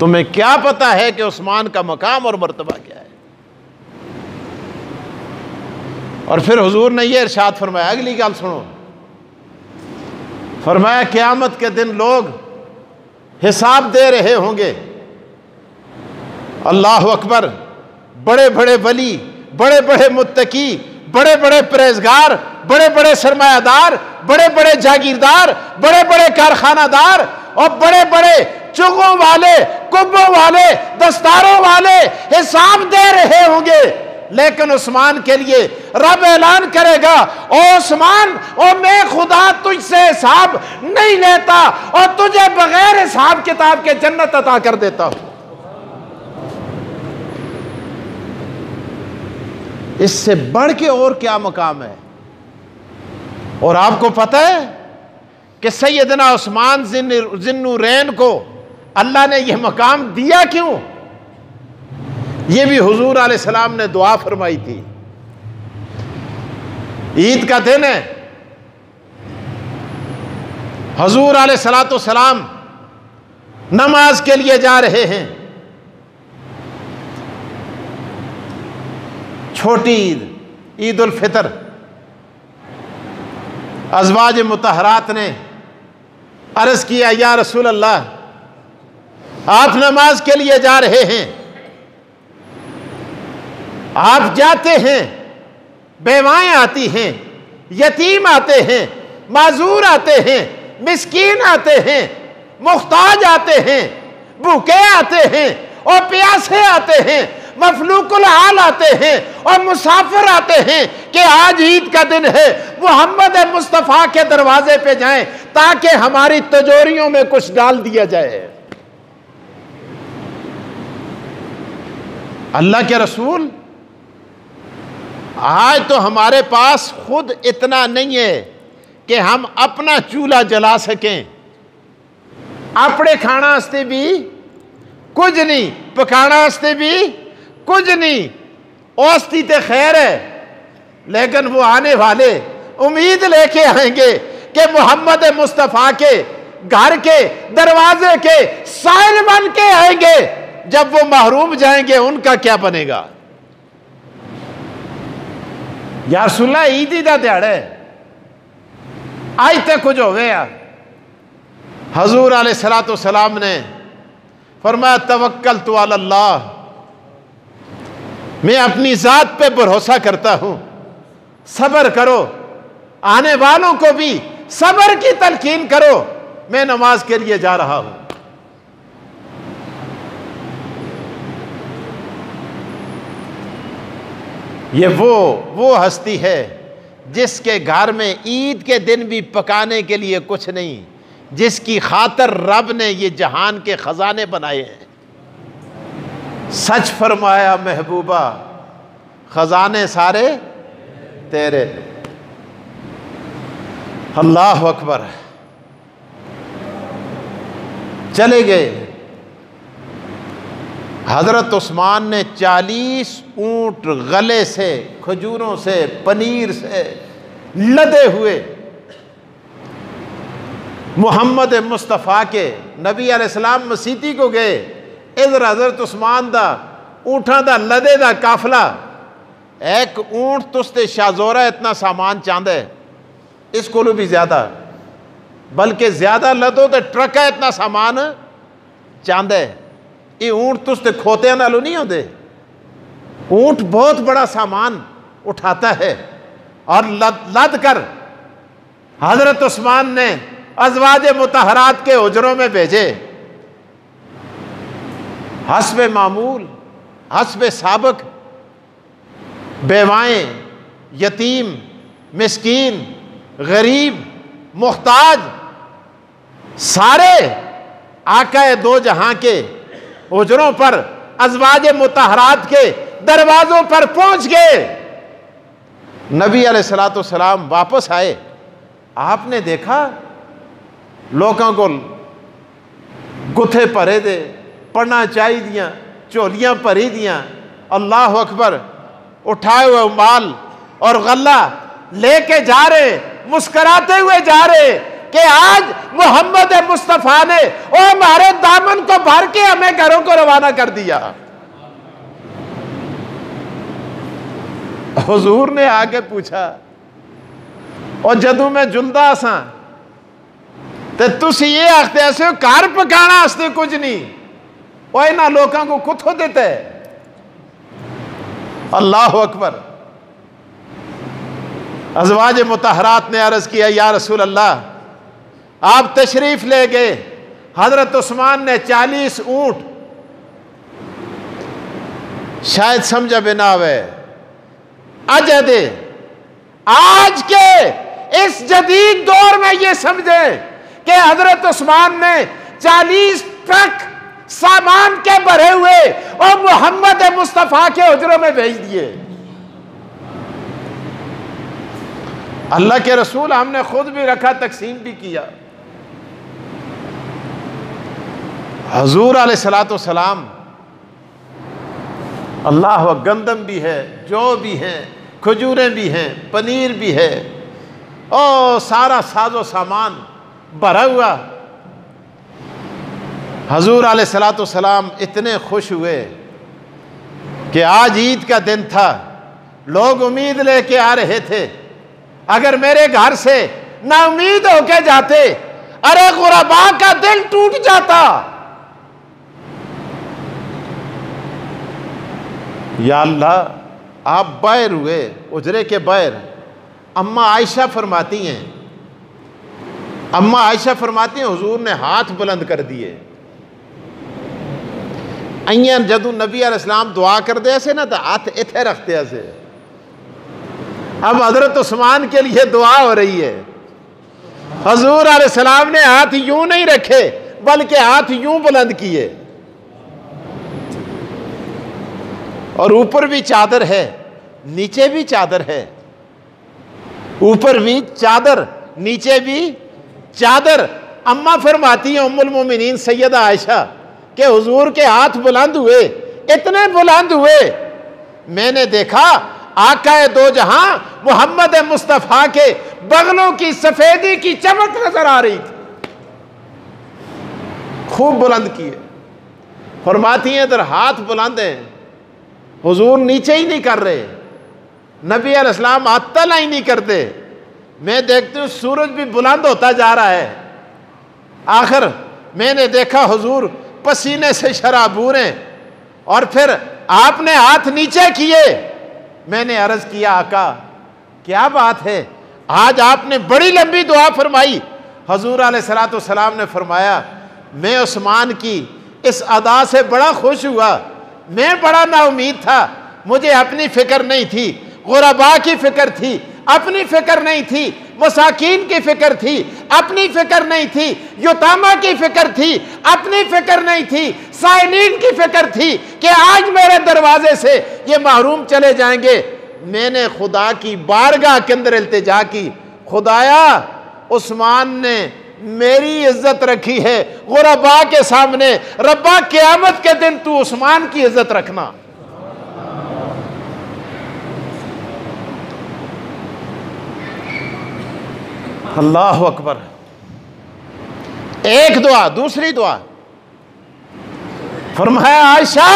तुम्हें क्या पता है कि उस्मान का मकाम और मरतबा क्या है? और फिर हुजूर ने यह इरशाद फरमाया, अगली गल सुनो। फरमाया, क़यामत के दिन लोग हिसाब दे रहे होंगे। अल्लाह अकबर बड़े बड़े वली बड़े बड़े मुत्तकी बड़े बड़े परहेजगार बड़े बड़े सरमायादार बड़े बड़े जागीरदार बड़े बड़े कारखानादार और बड़े बड़े चुगों वाले कुब्बों वाले, दस्तारों वाले हिसाब दे रहे होंगे। लेकिन उस्मान के लिए रब ऐलान करेगा, ओ उस्मान, ओ मैं खुदा तुझसे हिसाब नहीं लेता, और तुझे बगैर हिसाब किताब के जन्नत अता कर देता हूँ। इससे बढ़ के और क्या मकाम है? और आपको पता है कि सैदना उस्मान जिन्नूरैन को अल्लाह ने यह मकाम दिया क्यों? यह भी हुजूर सलाम ने दुआ फरमाई थी। ईद का दिन है। हजूर सलाम नमाज़ के लिए जा रहे हैं। छोटी ईद ईद उल फितर। अजवाज मुतहरात ने अर्ज़ किया, या रसूल अल्लाह आप नमाज़ के लिए जा रहे हैं। आप जाते हैं बेवाएँ आती हैं, यतीम आते हैं, माजूर आते हैं, मिस्कीन आते हैं, मुख्ताज आते हैं, भूखे आते हैं और प्यासे आते हैं, मफलूकुल हाल आते हैं और मुसाफिर आते हैं कि आज ईद का दिन है। मोहम्मद मुस्तफ़ा के दरवाजे पे जाएँ ताकि हमारी तजोरियों में कुछ डाल दिया जाए। अल्लाह के रसूल, आज तो हमारे पास खुद इतना नहीं है कि हम अपना चूल्हा जला सकें। अपने खाना वास्ते भी, कुछ नहीं, पकाना वास्ते भी, कुछ नहीं। औस्ती तो खैर है, लेकिन वो आने वाले उम्मीद लेके आएँगे कि मोहम्मद मुस्तफ़ा के घर के दरवाजे के साइल बन के आएँगे। जब वो महरूम जाएँगे, उनका क्या बनेगा? यार सुनना, ईदी का दिहाड़ा। है आज तक कुछ हो गया। हजूर सलातो सलाम ने फरमाया, तवक्कल तो अल्लाह। मैं अपनी ज़ात पे भरोसा करता हूँ। सब्र करो। आने वालों को भी सब्र की तलकीन करो। मैं नमाज़ के लिए जा रहा हूँ। ये वो वो हस्ती है, जिसके घर में ईद के दिन भी पकाने के लिए कुछ नहीं, जिसकी खातर रब ने ये जहान के ख़जाने बनाए हैं। सच फरमाया महबूबा, खजाने सारे तेरे अल्लाह अकबर। चले गए। हज़रत उस्मान ने चालीस ऊँट गले से, खजूरों से, पनीर से लदे हुए मोहम्मद मुस्तफ़ा के, नबी अलैहिस्सलाम मसीती को गए। इधर हज़रत उस्मान का ऊँटा का लदे का काफिला। एक ऊँट तुस्ते शाहजोरा इतना सामान चाहता है, इसको भी ज़्यादा। बल्कि ज़्यादा लदो तो ट्रक है इतना सामान चाहता है। ये ऊँट तुस्ते खोते नालों नहीं होते। ऊँट बहुत बड़ा सामान उठाता है और लद लद कर हज़रत उस्मान ने अजवाज मुतहरात के उजरों में भेजे। हसब मामूल, हसब सबक, बेवाएँ, यतीम, मस्किन, गरीब मुख्ताज सारे आका दो जहाँ के उजरों पर अजवाज मुतहरात के दरवाज़ों पर पहुँच गए। नबी सलाम वापस आए। आपने देखा? लोगों को गुथे भरे दे पढ़ना चाहिए झोलियाँ भरी दियाँ। अल्लाह अकबर उठाए हुए माल और गल्ला लेके जा रहे, मुस्कराते हुए जा रहे। कि आज मोहम्मद मुस्तफ़ा ने और हमारे दामन को भर के हमें घरों को रवाना कर दिया। हजूर ने आके पूछा और जदू मैं जुलदा सा तो तुम ये आखते ऐसे घर पकाना कुछ नहीं और इन्होंने लोगों को कुथों देते अल्लाह अकबर। अजवाज मतहरात ने अर्ज़ किया, या रसूल अल्लाह आप तशरीफ़ ले गए। हज़रत उस्मान ने चालीस ऊँट। शायद समझा बिना वे दे आज के इस जदीद दौर में ये समझे कि हज़रत उस्मान ने चालीस ट्रक सामान के भरे हुए और मोहम्मद मुस्तफ़ा के हजरों में भेज दिए। अल्लाह के रसूल हमने खुद भी रखा, तकसीम भी किया। हजूर सलाम अल्लाह गंदम भी है, जौ भी हैं, खजूरें भी हैं, पनीर भी है ओ सारा साजो सामान भरा हुआ। हजूर सलाम इतने खुश हुए कि आज ईद का दिन था। लोग उम्मीद लेके आ रहे थे, अगर मेरे घर से ना उम्मीद होके जाते, अरे गुरबा का दिल टूट जाता। या अल्लाह, आप बैर हुए, उजरे के बैर अम्मा आयशा फरमाती हैं। अम्मा आयशा फरमाती हैं, हुजूर ने हाथ बुलंद कर दिए। अं जदू नबी अलैहिस्सलाम दुआ कर दे ऐसे ना तो हाथ इथे रखते ऐसे। अब हज़रत उस्मान के लिए दुआ हो रही है। हजूर सलाम ने हाथ यूँ नहीं रखे, बल्कि हाथ यूँ बुलंद किए। और ऊपर भी चादर है, नीचे भी चादर है। ऊपर भी चादर, नीचे भी चादर। अम्मा फरमाती है, उम्मुल मोमिनीन, सैयदा आयशा, के हुजूर के हाथ बुलंद हुए। इतने बुलंद हुए। मैंने देखा, आका है दो जहाँ मोहम्मद मुस्तफ़ा के बगलों की सफेदी की चमक नज़र आ रही थी। खूब बुलंद किए। फरमाती हैं, इधर हाथ बुलंद हैं। हुजूर नीचे ही नहीं कर रहे। नबी अलैहिस्सलाम अतला ही नहीं करते। मैं देखती हूँ, सूरज भी बुलंद होता जा रहा है। आखिर मैंने देखा हुजूर पसीने से शराबूर हैं और फिर आपने हाथ नीचे किए। मैंने अर्ज़ किया आका क्या बात है? आज आपने बड़ी लंबी दुआ फरमाई। हजूर सलाम ने फरमाया, मैं उस्मान की इस अदा से बड़ा खुश हुआ। मैं बड़ा नाउमीद था। मुझे अपनी फ़िक्र नहीं थी। गुरबा की फ़िक्र थी। अपनी फ़िक्र नहीं थी। मसाकिन की फ़िक्र थी। अपनी फ़िक्र नहीं थी। युतामा की फ़िक्र थी। अपनी फ़िक्र नहीं थी। साइनिन की फ़िक्र थी कि आज मेरे दरवाजे से ये महरूम चले जाएँगे। मैंने खुदा की बारगाह के अंदर इल्तजा की। खुदाया, उस्मान ने मेरी इज़्ज़त रखी है गुरबा के सामने। रब्बा, क्यामत के दिन तू उस्मान की इज़्ज़त रखना। अल्लाह अकबर। एक दुआ, दूसरी दुआ। फरमाया, आयशा,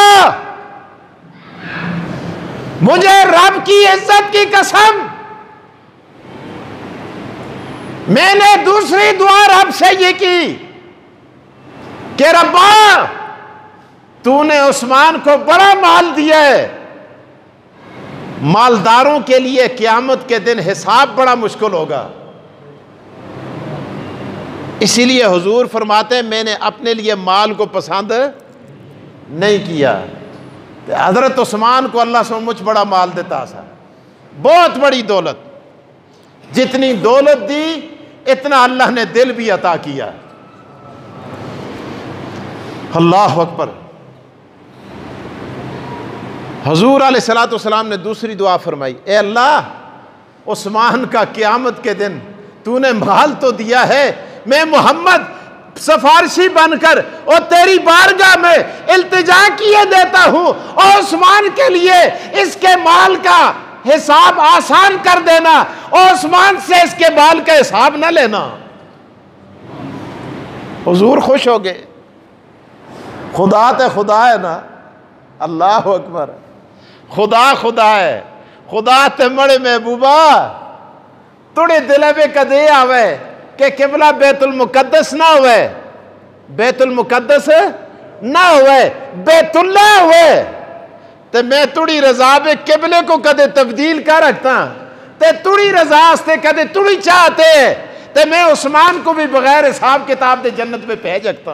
मुझे रब की इज़्ज़त की कसम मैंने दूसरी दुआ रब से ये की कि रब्बा, तूने उस्मान को बड़ा माल दिया है। मालदारों के लिए क्यामत के दिन हिसाब बड़ा मुश्किल होगा। इसीलिए हुजूर फरमाते हैं, मैंने अपने लिए माल को पसंद नहीं किया। हज़रत उस्मान को अल्लाह से मुझ बड़ा माल देता सा बहुत बड़ी दौलत। जितनी दौलत दी इतना अल्लाह ने दिल भी अता किया। अल्लाह अकबर। हजूर सलाम ने दूसरी दुआ फरमाई, ए अल्लाह, उस्मान का क्यामत के दिन तूने माल तो दिया है, मैं मोहम्मद सफारशी बनकर और तेरी बारगाह में इल्तिजा किए देता हूँ और उस्मान के लिए इसके माल का हिसाब आसान कर देना और उस्मान से इसके बाल का हिसाब ना लेना। हजूर खुश हो गए। खुदा तो खुदा है ना। अल्लाह अकबर। खुदा खुदा है। खुदा ते मड़े महबूबा। तुड़े दिल में कदे आवे कि किबला बेतुल मुकद्दस ना हुए बेतुल मुकद्दस ना हुए बेतुल्ला हुए ते मैं तुड़ी रजा पे किबले को कदे तब्दील कर रखता। ते तुड़ी रजा से कदे तुड़ी चाहते। ते मैं उस्मान को भी बगैर हिसाब किताब के जन्नत में भेज सकता